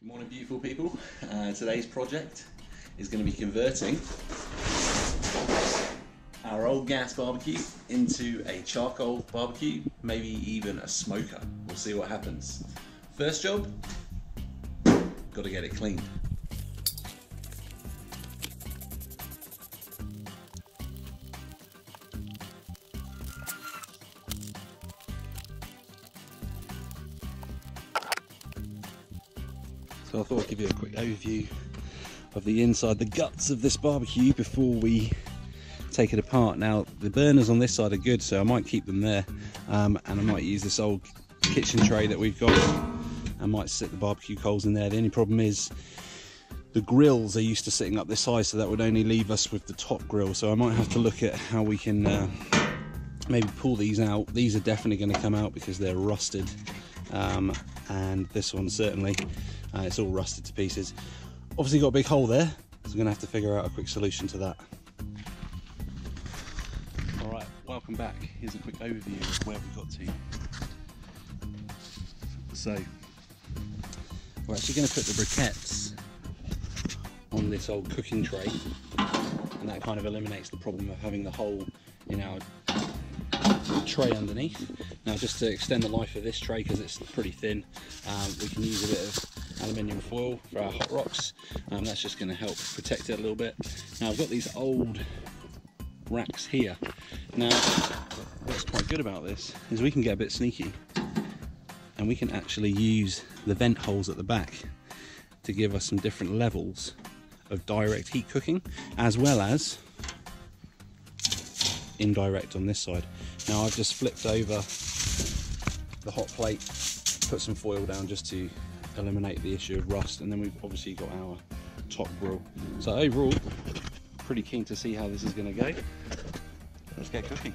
Good morning, beautiful people. Uh, today's project is going to be converting our old gas barbecue into a charcoal barbecue, maybe even a smoker. We'll see what happens. First job, got to get it cleaned. So I thought I'd give you a quick overview of the inside, the guts of this barbecue before we take it apart. Now the burners on this side are good, so I might keep them there, um, and I might use this old kitchen tray that we've got. I might sit the barbecue coals in there. The only problem is the grills are used to sitting up this high, so that would only leave us with the top grill. So I might have to look at how we can uh, maybe pull these out. These are definitely going to come out because they're rusted, um, and this one certainly. Uh, it's all rusted to pieces. Obviously got a big hole there, so we're going to have to figure out a quick solution to that. Alright, welcome back. Here's a quick overview of where we got to. So, we're actually going to put the briquettes on this old cooking tray, and that kind of eliminates the problem of having the hole in our tray underneath. Now just to extend the life of this tray because it's pretty thin, um, we can use a bit of aluminium foil for our hot rocks. Um, that's just going to help protect it a little bit. Now I've got these old racks here. Now what's quite good about this is we can get a bit sneaky and we can actually use the vent holes at the back to give us some different levels of direct heat cooking as well as indirect on this side. Now I've just flipped over the hot plate, put some foil down just to eliminate the issue of rust and then we've obviously got our top grill. So overall, pretty keen to see how this is going to go. Let's get cooking.